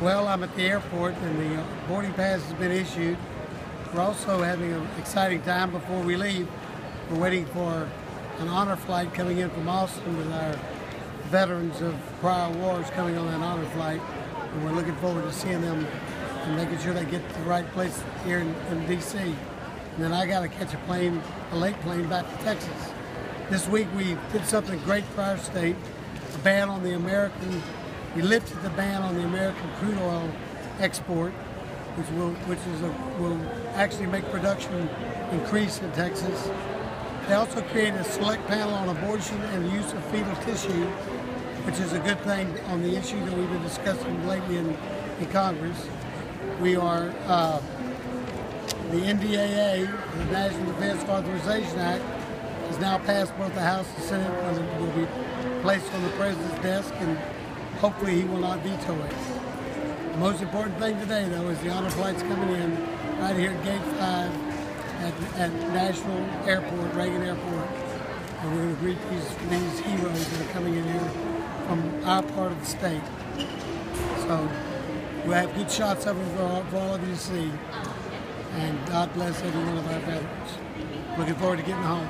Well, I'm at the airport and the boarding pass has been issued. We're also having an exciting time before we leave. We're waiting for an honor flight coming in from Austin with our veterans of prior wars coming on that honor flight. And we're looking forward to seeing them and making sure they get to the right place here in, in D.C. And then I got to catch a plane, a late plane back to Texas. This week we did something great for our state, a ban on the American, we lifted the ban on the American crude oil export, which will, which is a, will actually make production increase in Texas. They also created a select panel on abortion and the use of fetal tissue, which is a good thing on the issue that we've been discussing lately in, in Congress. We are, uh, the NDAA, the National Defense Authorization Act, has now passed both the House and Senate and will be placed on the President's desk and hopefully he will not veto it. The most important thing today, though, is the honor flights coming in right here at Gate 5 at, at National Airport, Reagan Airport. And we're going to greet these, these heroes that are coming in here from our part of the state. So we'll have good shots of them for all, for all of you to see. And God bless every one of our veterans. Looking forward to getting home.